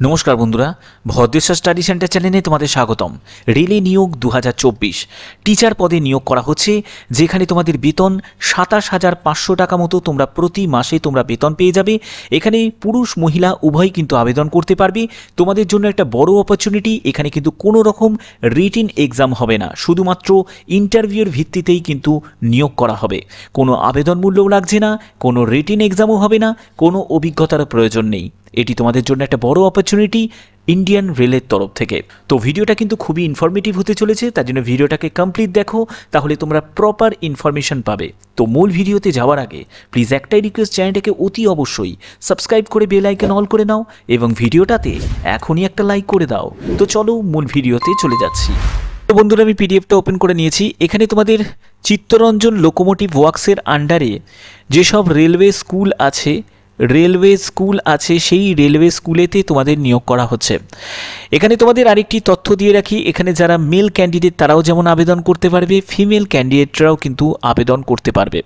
নমস্কার বন্ধুরা, Bhadreswar study centre চ্যানেলে তোমাদের স্বাগতম। রেলে নিয়োগ দু হাজার চব্বিশ। টিচার পদে নিয়োগ করা হচ্ছে, যেখানে তোমাদের বেতন সাতাশ হাজার পাঁচশো টাকা মতো তোমরা প্রতি মাসে তোমরা বেতন পেয়ে যাবে। এখানে পুরুষ, মহিলা উভয় কিন্তু আবেদন করতে পারবে। তোমাদের জন্য একটা বড় অপরচুনিটি এখানে কিন্তু কোনো রকম রিটিন এক্সাম হবে না। শুধুমাত্র ইন্টারভিউর ভিত্তিতেই কিন্তু নিয়োগ করা হবে। কোনো আবেদন মূল্যও লাগছে না, কোনো রিটিন এক্সামও হবে না, কোনো অভিজ্ঞতার প্রয়োজন নেই। এটি তোমাদের জন্য একটা বড় অপরচুনিটি ইন্ডিয়ান রেলের তরফ থেকে। তো ভিডিওটা কিন্তু খুবই ইনফরমেটিভ হতে চলেছে, তার জন্য ভিডিওটাকে কমপ্লিট দেখো, তাহলে তোমরা প্রপার ইনফরমেশন পাবে। তো মূল ভিডিওতে যাওয়ার আগে প্লিজ একটাই রিকোয়েস্ট চ্যানেলটাকে অতি অবশ্যই সাবস্ক্রাইব করে বেল আইকন অল করে নাও, এবং ভিডিওটাতে এখনই একটা লাইক করে দাও। তো চলো মূল ভিডিওতে চলে যাচ্ছি। তো বন্ধুরা, আমি পিডিএফটা ওপেন করে নিয়েছি। এখানে তোমাদের চিত্তরঞ্জন লোকোমোটিভ ওয়ার্কসের আন্ডারে যেসব রেলওয়ে স্কুল আছে রেলওয়ে স্কুল আছে, সেই রেলওয়ে স্কুলেতে তোমাদের নিয়োগ করা হচ্ছে। এখানে তোমাদের আরেকটি তথ্য দিয়ে রাখি, এখানে যারা মেল ক্যান্ডিডেট তারাও যেমন আবেদন করতে পারবে ফিমেল ক্যান্ডিডেটরাও কিন্তু আবেদন করতে পারবে।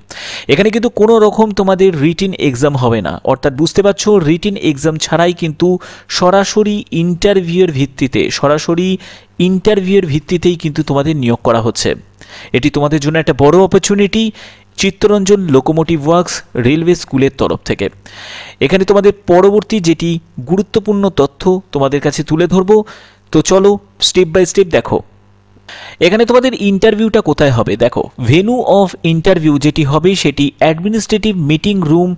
এখানে কিন্তু কোনো রকম তোমাদের রিটিন এক্সাম হবে না। অর্থাৎ বুঝতে পারছ রিটিন এক্সাম ছাড়াই কিন্তু সরাসরি ইন্টারভিউয়ের ভিত্তিতে, সরাসরি ইন্টারভিউয়ের ভিত্তিতেই কিন্তু তোমাদের নিয়োগ করা হচ্ছে। এটি তোমাদের জন্য একটা বড় opportunity Chittaranjan locomotive works railway স্কুলের তরফ থেকে। এখানে তোমাদের পরবর্তী যেটি গুরুত্বপূর্ণ তথ্য তোমাদের কাছে তুলে ধরবো। তো চলো স্টেপ বাই স্টেপ দেখো। এখানে তোমাদের ইন্টারভিউটা কোথায় হবে? দেখো ভেনু অফ ইন্টারভিউ যেটি হবে সেটি administrative meeting room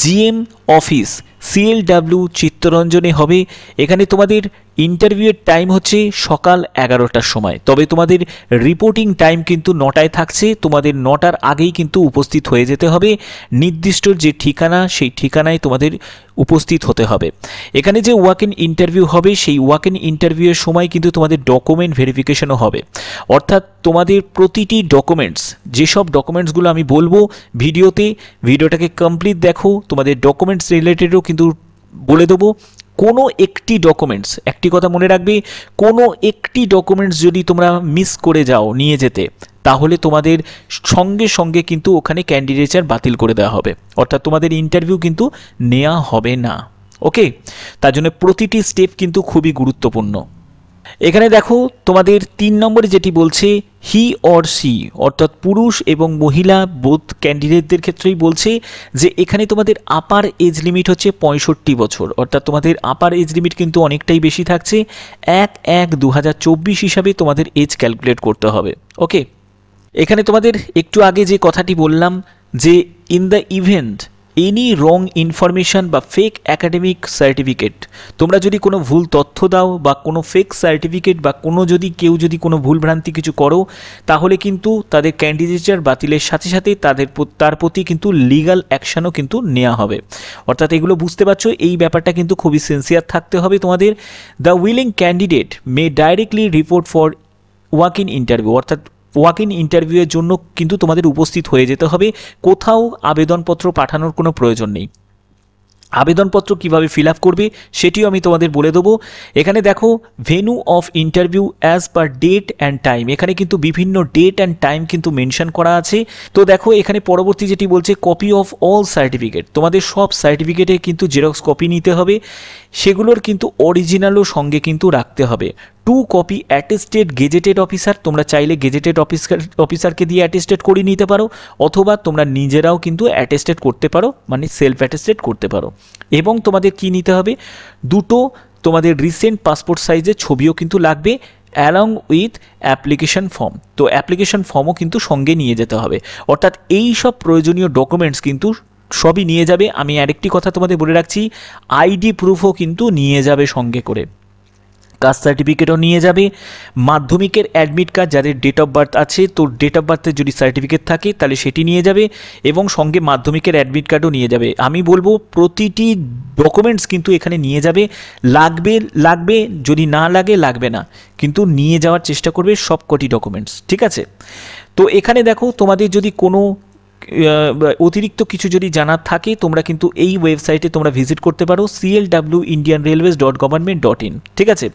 GM office CLW চিত্তরঞ্জনে হবে। এখানে তোমাদের ইন্টারভিউয়ের টাইম হচ্ছে সকাল এগারোটার সময়। তবে তোমাদের রিপোর্টিং টাইম কিন্তু নটায় থাকছে। তোমাদের নটার আগেই কিন্তু উপস্থিত হয়ে যেতে হবে। নির্দিষ্ট যে ঠিকানা, সেই ঠিকানায় তোমাদের উপস্থিত হতে হবে। এখানে যে ওয়াক ইন ইন্টারভিউ হবে, সেই ওয়াক ইন ইন্টারভিউয়ের সময় কিন্তু তোমাদের ডকুমেন্ট ভেরিফিকেশনও হবে। অর্থাৎ তোমাদের প্রতিটি ডকুমেন্টস যেসব ডকুমেন্টসগুলো আমি বলব, ভিডিওতে, ভিডিওটাকে কমপ্লিট দেখো। তোমাদের ডকুমেন্টস রিলেটেডও কিন্তু বলে দেবো, কোনো একটি ডকুমেন্টস একটি কথা মনে রাখবে, কোনো একটি ডকুমেন্টস যদি তোমরা মিস করে যাও নিয়ে যেতে, তাহলে তোমাদের সঙ্গে সঙ্গে কিন্তু ওখানে ক্যান্ডিডেচার বাতিল করে দেওয়া হবে। অর্থাৎ তোমাদের ইন্টারভিউ কিন্তু নেওয়া হবে না। ওকে তার জন্য প্রতিটি স্টেপ কিন্তু খুবই গুরুত্বপূর্ণ। এখানে দেখো, তোমাদের তিন নম্বরে যেটি বলছে হি অর সি অর্থাৎ পুরুষ এবং মহিলা বোধ ক্যান্ডিডেটদের ক্ষেত্রেই বলছে যে এখানে তোমাদের আপার এজ লিমিট হচ্ছে পঁয়ষট্টি বছর, অর্থাৎ তোমাদের আপার এজ লিমিট কিন্তু অনেকটাই বেশি থাকছে, এক এক দু হিসাবে তোমাদের এজ ক্যালকুলেট করতে হবে ওকে এখানে তোমাদের একটু আগে যে কথাটি বললাম যে in the event any wrong information বা ফেক অ্যাকাডেমিক সার্টিফিকেট তোমরা যদি কোনো ভুল তথ্য দাও বা কোনো ফেক সার্টিফিকেট বা কোনো যদি কেউ যদি কোনো ভুলভ্রান্তি কিছু করো, তাহলে কিন্তু তাদের ক্যান্ডিডেচার বাতিলের সাথে সাথে তাদের তার প্রতি কিন্তু লিগাল অ্যাকশনও কিন্তু নেওয়া হবে। অর্থাৎ এগুলো বুঝতে পারছ, এই ব্যাপারটা কিন্তু খুবই সিনসিয়ার থাকতে হবে তোমাদের। The willing candidate may directly report for walk in interview অর্থাৎ ওয়াক ইন ইন্টারভিউয়ের জন্য কিন্তু তোমাদের উপস্থিত হয়ে যেতে হবে। কোথাও আবেদনপত্র পাঠানোর কোনো প্রয়োজন নেই। আবেদনপত্র কীভাবে ফিল আপ করবে সেটিও আমি তোমাদের বলে দেবো। এখানে দেখো venue of interview as per date and time এখানে কিন্তু বিভিন্ন ডেট অ্যান্ড টাইম কিন্তু মেনশন করা আছে। তো দেখো, এখানে পরবর্তী যেটি বলছে কপি অফ অল সার্টিফিকেট তোমাদের সব সার্টিফিকেটে কিন্তু জেরক্স কপি নিতে হবে। সেগুলোর কিন্তু অরিজিনালও সঙ্গে কিন্তু রাখতে হবে। Two copy attested gazetted officer তোমরা চাইলে গেজেটেড অফিসার অফিসারকে দিয়ে অ্যাটেস্টেড করিয়ে নিতে পারো, অথবা তোমরা নিজেরাও কিন্তু অ্যাটেস্টেড করতে পারো মানে সেলফ অ্যাটেস্টেড করতে পারো। এবং তোমাদের কি নিতে হবে? দুটো তোমাদের রিসেন্ট পাসপোর্ট সাইজের ছবিও কিন্তু লাগবে অ্যালং উইথ অ্যাপ্লিকেশন ফর্ম তো অ্যাপ্লিকেশন ফর্মও কিন্তু সঙ্গে নিয়ে যেতে হবে। অর্থাৎ এই সব প্রয়োজনীয় ডকুমেন্টস কিন্তু সবই নিয়ে যাবে। আমি আরেকটি কথা তোমাদের বলে রাখছি, আইডি প্রুফও কিন্তু নিয়ে যাবে সঙ্গে করে। কাস্ট সার্টিফিকেটও নিয়ে যাবে। মাধ্যমিকের অ্যাডমিট কার্ড, যাদের ডেট অফ বার্থ আছে, তো ডেট অফ বার্থের যদি সার্টিফিকেট থাকে, তাহলে সেটি নিয়ে যাবে এবং সঙ্গে মাধ্যমিকের অ্যাডমিট কার্ডও নিয়ে যাবে। আমি বলব, প্রতিটি ডকুমেন্টস কিন্তু এখানে নিয়ে যাবে। লাগবে লাগবে, যদি না লাগে, লাগবে না। কিন্তু নিয়ে যাওয়ার চেষ্টা করবে সব কটি ডকুমেন্টস ঠিক আছে? তো এখানে দেখো, তোমাদের যদি কোনো অতিরিক্ত কিছু যদি জানার থাকে, তোমরা কিন্তু এই ওয়েবসাইটে তোমরা ভিজিট করতে পারো CL W Indian railways dot government dot in ঠিক আছে?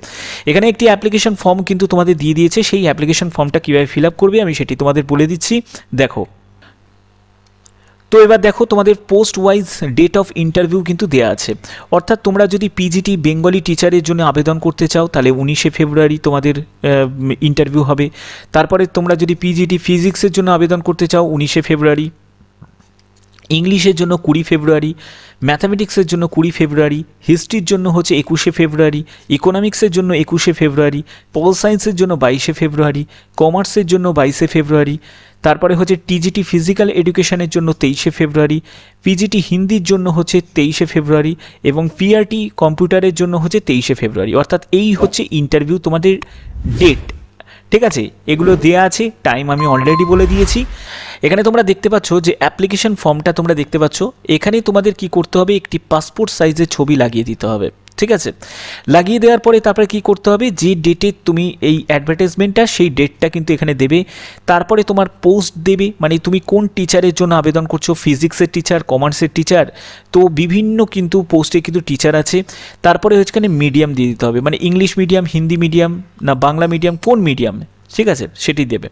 এখানে একটি অ্যাপ্লিকেশন ফর্ম কিন্তু তোমাদের দিয়ে দিয়েছে, সেই অ্যাপ্লিকেশন ফর্মটা কীভাবে ফিল আপ করবে আমি সেটি তোমাদের বলে দিচ্ছি। দেখো তো এবার দেখো তোমাদের post wise date of interview কিন্তু দেওয়া আছে। অর্থাৎ তোমরা যদি পিজিটি বেঙ্গলি টিচারের জন্য আবেদন করতে চাও, তাহলে উনিশে ফেব্রুয়ারি তোমাদের ইন্টারভিউ হবে। তারপরে তোমরা যদি পিজিটি ফিজিক্সের জন্য আবেদন করতে চাও, উনিশে ফেব্রুয়ারি ইংলিশের জন্য কুড়ি ফেব্রুয়ারি, ম্যাথামেটিক্সের জন্য কুড়ি ফেব্রুয়ারি, হিস্ট্রির জন্য হচ্ছে একুশে ফেব্রুয়ারি, ইকোনমিক্সের জন্য একুশে ফেব্রুয়ারি, পল সায়েন্সের জন্য বাইশে ফেব্রুয়ারি, কমার্সের জন্য বাইশে ফেব্রুয়ারি, তারপরে হচ্ছে টিজিটি ফিজিক্যাল এডুকেশনের জন্য তেইশে ফেব্রুয়ারি, পিজিটি হিন্দির জন্য হচ্ছে তেইশে ফেব্রুয়ারি এবং পিআরটি কম্পিউটারের জন্য হচ্ছে তেইশে ফেব্রুয়ারি। অর্থাৎ এই হচ্ছে ইন্টারভিউ তোমাদের ডেট ঠিক আছে, এগুলো দেওয়া আছে টাইম আমি অলরেডি বলে দিয়েছি। এখানে তোমরা দেখতে পাচ্ছ যে অ্যাপ্লিকেশন ফর্মটা তোমরা দেখতে পাচ্ছ। এখানে তোমাদের কি করতে হবে, একটি পাসপোর্ট সাইজের ছবি লাগিয়ে দিতে হবে। ঠিক আছে? লাগিয়ে দেওয়ার পরে তারপরে কি করতে হবে? যে ডেটে তুমি এই অ্যাডভার্টাইজমেন্টটা সেই ডেটটা কিন্তু এখানে দেবে। তারপরে তোমার পোস্ট দেবে মানে তুমি কোন টিচারের জন্য আবেদন করছ? ফিজিক্সের টিচার কমার্সের টিচার তো বিভিন্ন কিন্তু পোস্টে কিন্তু টিচার আছে। তারপরে হচ্ছে মিডিয়াম দিয়ে দিতে হবে। মানে ইংলিশ মিডিয়াম হিন্দি মিডিয়াম না বাংলা মিডিয়াম কোন মিডিয়াম ঠিক আছে, সেটি দেবে।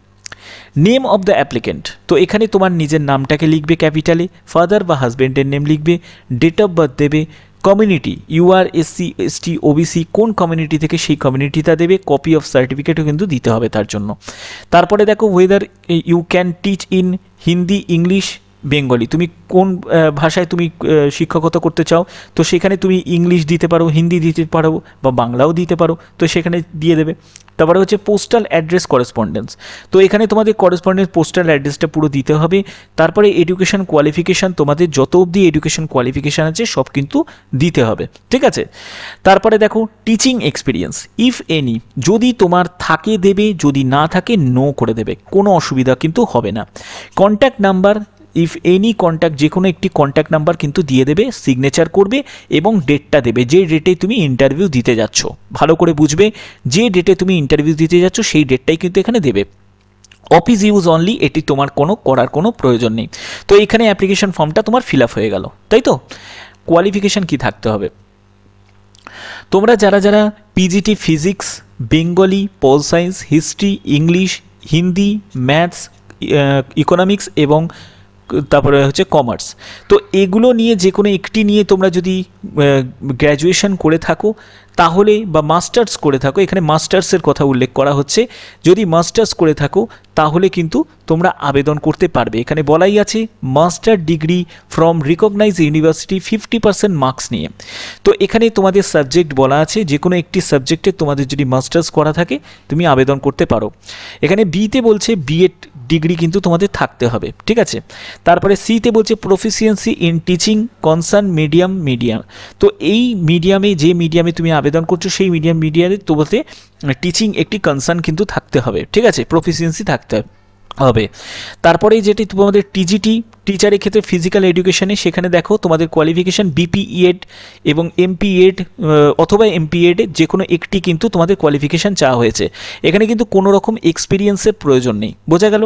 নেম অফ দ্য অ্যাপ্লিকেন্ট তো এখানে তোমার নিজের নামটাকে লিখবে ক্যাপিটালে ফাদার বা হাজব্যান্ডের নেম লিখবে ডেট অফ বার্থ দেবে community UR SC ST OBC কোন কমিউনিটি থেকে সেই কমিউনিটিটা দেবে কপি অফ সার্টিফিকেটও কিন্তু দিতে হবে তার জন্য। তারপরে দেখো whether you can teach in Hindi English Bengali তুমি কোন ভাষায় তুমি শিক্ষকতা করতে চাও, তো সেখানে তুমি ইংলিশ দিতে পারো হিন্দি দিতে পারো বা বাংলাও দিতে পারো, তো সেখানে দিয়ে দেবে। তারপরে হচ্ছে পোস্টাল অ্যাড্রেস করেসপন্ডেন্স তো এখানে তোমাদের করেসপন্ডেন্স পোস্টাল অ্যাড্রেসটা পুরো দিতে হবে। তারপরে এডুকেশন কোয়ালিফিকেশান তোমাদের যত অবধি এডুকেশন কোয়ালিফিকেশান আছে, সব কিন্তু দিতে হবে। ঠিক আছে? তারপরে দেখো টিচিং এক্সপিরিয়েন্স ইফ এনি যদি তোমার থাকে দেবে, যদি না থাকে নো করে দেবে। কোনো অসুবিধা কিন্তু হবে না। Contact number if any contact যে কোনো একটি কন্ট্যাক্ট নাম্বার কিন্তু দিয়ে দেবে সিগনেচার করবে এবং ডেটটা দেবে। যে ডেটে তুমি ইন্টারভিউ দিতে যাচ্ছ। ভালো করে বুঝবে, যে ডেটে তুমি ইন্টারভিউ দিতে যাচ্ছ, সেই ডেটটাই কিন্তু এখানে দেবে। অফিস ইউজ অনলি এটি তোমার কোনো করার কোনো প্রয়োজন নেই। তো এখানে অ্যাপ্লিকেশন ফর্মটা তোমার ফিল আপ হয়ে গেল, তাই তো? কোয়ালিফিকেশান কি থাকতে হবে? তোমরা যারা যারা PGT physics Bengali pol science history English Hindi maths economics এবং তারপরে হচ্ছে কমার্স তো এগুলো নিয়ে যে কোনো একটি নিয়ে তোমরা যদি গ্র্যাজুয়েশন করে থাকো, তাহলে বা মাস্টার্স করে থাকো, এখানে মাস্টার্সের কথা উল্লেখ করা হচ্ছে। যদি মাস্টার্স করে থাকো, তাহলে কিন্তু তোমরা আবেদন করতে পারবে। এখানে বলাই আছে, master degree from recognise university fifty percent marks নিয়ে। তো এখানে তোমাদের সাবজেক্ট বলা আছে যে কোনো একটি সাবজেক্টে তোমাদের যদি মাস্টার্স করা থাকে, তুমি আবেদন করতে পারো। এখানে বিতে বলছে বিএড ডিগ্রি কিন্তু তোমাদের থাকতে হবে, ঠিক আছে? তারপরে সিতে বলছে proficiency in teaching concern medium medium তো এই মিডিয়ামে যে মিডিয়ামে তুমি আবেদন করছ, সেই মিডিয়াম মিডিয়ামে তোমাদের টিচিং একটি কনসার্ন কিন্তু থাকতে হবে, ঠিক আছে? প্রফিসিয়েন্সি থাকতে হবে। হবে। তারপরেই যেটি তোমাদের টিজিটি টিচারের ক্ষেত্রে ফিজিক্যাল এডুকেশনে সেখানে দেখো তোমাদের কোয়ালিফিকেশান বিপিএড এবং এমপিএড অথবা এমপিএড যে কোনো একটি কিন্তু তোমাদের কোয়ালিফিকেশান চাওয়া হয়েছে। এখানে কিন্তু কোনো রকম এক্সপিরিয়েন্সের প্রয়োজন নেই। বোঝা গেল?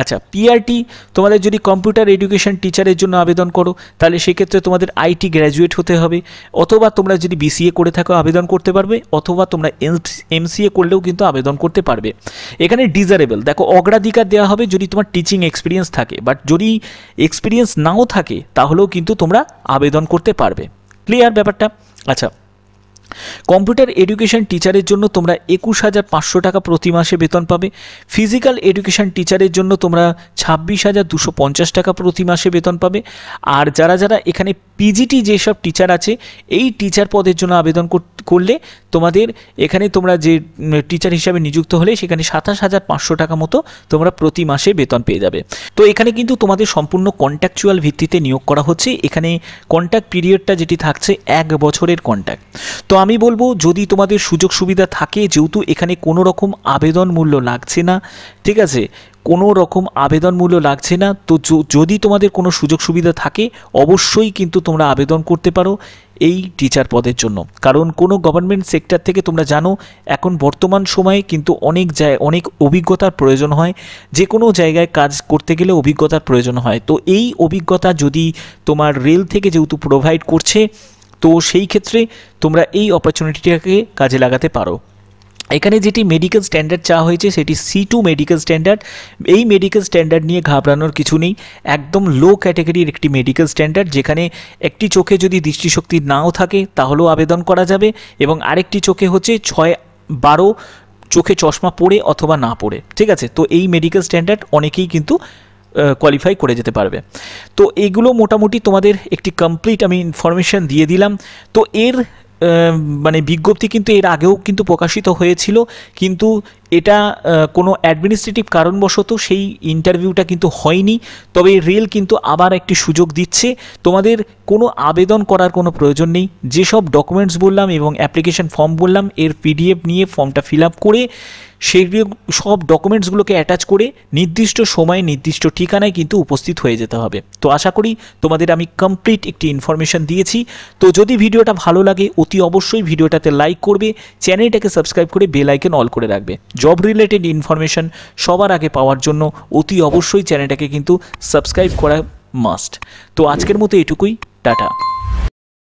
আচ্ছা পিআরটি তোমাদের যদি কম্পিউটার এডুকেশন টিচারের জন্য আবেদন করো, তাহলে সেক্ষেত্রে তোমাদের আইটি গ্র্যাজুয়েট হতে হবে। অথবা তোমরা যদি বিসিএ করে থাকো, আবেদন করতে পারবে, অথবা তোমরা এমসিএ করলেও কিন্তু আবেদন করতে পারবে। এখানে ডিজারেবল দেখো, অগ্রাধিকার দেওয়া হবে যদি তোমার টিচিং এক্সপিরিয়েন্স থাকে। বাট যদি এক্সপিরিয়েন্স নাও থাকে তাহলেও কিন্তু তোমরা আবেদন করতে পারবে। ক্লিয়ার ব্যাপারটা? আচ্ছা কম্পিউটার এডুকেশন টিচারের জন্য তোমরা একুশ হাজার পাঁচশো টাকা প্রতি মাসে বেতন পাবে। ফিজিক্যাল এডুকেশন টিচারের জন্য তোমরা ছাব্বিশ হাজার দুশো পঞ্চাশ টাকা প্রতি মাসে বেতন পাবে। আর যারা যারা এখানে পিজিটি যেসব টিচার আছে, এই টিচার পদের জন্য আবেদন করলে তোমাদের এখানে তোমরা যে টিচার হিসাবে নিযুক্ত হলে সেখানে সাতাশ হাজার পাঁচশো টাকা মতো তোমরা প্রতি মাসে বেতন পেয়ে যাবে। তো এখানে কিন্তু তোমাদের সম্পূর্ণ কন্ট্যাকচুয়াল ভিত্তিতে নিয়োগ করা হচ্ছে। এখানে কন্ট্যাক্ট পিরিয়ডটা যেটি থাকছে, এক বছরের কন্ট্যাক্ট। তো আমি বলব, যদি তোমাদের সুযোগ সুবিধা থাকে, যেহেতু এখানে কোনো রকম আবেদন মূল্য লাগছে না, ঠিক আছে? কোনো রকম আবেদন মূল্য লাগছে না, তো যদি তোমাদের কোনো সুযোগ সুবিধা থাকে, অবশ্যই কিন্তু তোমরা আবেদন করতে পারো এই টিচার পদের জন্য। কারণ কোনো গভর্নমেন্ট সেক্টর থেকে তোমরা জানো, এখন বর্তমান সময়ে কিন্তু অনেক জায়, অনেক অভিজ্ঞতার প্রয়োজন হয়। যে কোনো জায়গায় কাজ করতে গেলে অভিজ্ঞতার প্রয়োজন হয়। তো এই অভিজ্ঞতা যদি তোমার রেল থেকে যেহেতু প্রোভাইড করছে তো সেই ক্ষেত্রে তোমরা এই অপরচুনিটিটাকে কাজে লাগাতে পারো। এখানে যেটি মেডিকেল স্ট্যান্ডার্ড চাওয়া হয়েছে, সেটি সি টু মেডিকেল স্ট্যান্ডার্ড এই মেডিকেল স্ট্যান্ডার্ড নিয়ে ঘাবড়ানোর কিছু নেই। একদম লো ক্যাটাগরির একটি মেডিকেল স্ট্যান্ডার্ড যেখানে একটি চোখে যদি দৃষ্টিশক্তি নাও থাকে, তাহলেও আবেদন করা যাবে এবং আরেকটি চোখে হচ্ছে ছয় বারো চোখে চশমা পরে অথবা না পরে ঠিক আছে? তো এই মেডিকেল স্ট্যান্ডার্ড অনেকেই কিন্তু কোয়ালিফাই করে যেতে পারবে। তো এগুলো মোটামুটি তোমাদের একটি কমপ্লিট আমি ইনফরমেশান দিয়ে দিলাম। তো এর মানে বিজ্ঞপ্তি কিন্তু এর আগেও কিন্তু প্রকাশিত হয়েছিল। কিন্তু এটা কোনো অ্যাডমিনিস্ট্রেটিভ কারণবশত সেই ইন্টারভিউটা কিন্তু হয়নি, তবে রেল কিন্তু আবার একটি সুযোগ দিচ্ছে। তোমাদের কোনো আবেদন করার কোনো প্রয়োজন নেই। যেসব ডকুমেন্টস বললাম এবং অ্যাপ্লিকেশন ফর্ম বললাম, এর পিডিএফ নিয়ে ফর্মটা ফিল আপ করে সেগুলো, সব ডকুমেন্টসগুলোকে অ্যাটাচ করে নির্দিষ্ট সময়ে, নির্দিষ্ট ঠিকানায় কিন্তু উপস্থিত হয়ে যেতে হবে। তো আশা করি তোমাদের আমি কমপ্লিট একটি ইনফরমেশন দিয়েছি। তো যদি ভিডিওটা ভালো লাগে, অতি অবশ্যই ভিডিওটাতে লাইক করবে চ্যানেলটাকে সাবস্ক্রাইব করে বেল আইকন অল করে রাখবে। জব রিলেটেড ইনফরমেশন সবার আগে পাওয়ার জন্য অতি অবশ্যই চ্যানেলটাকে কিন্তু সাবস্ক্রাইব করা মাস্ট তো আজকের মতো এটুকুই, টাটা।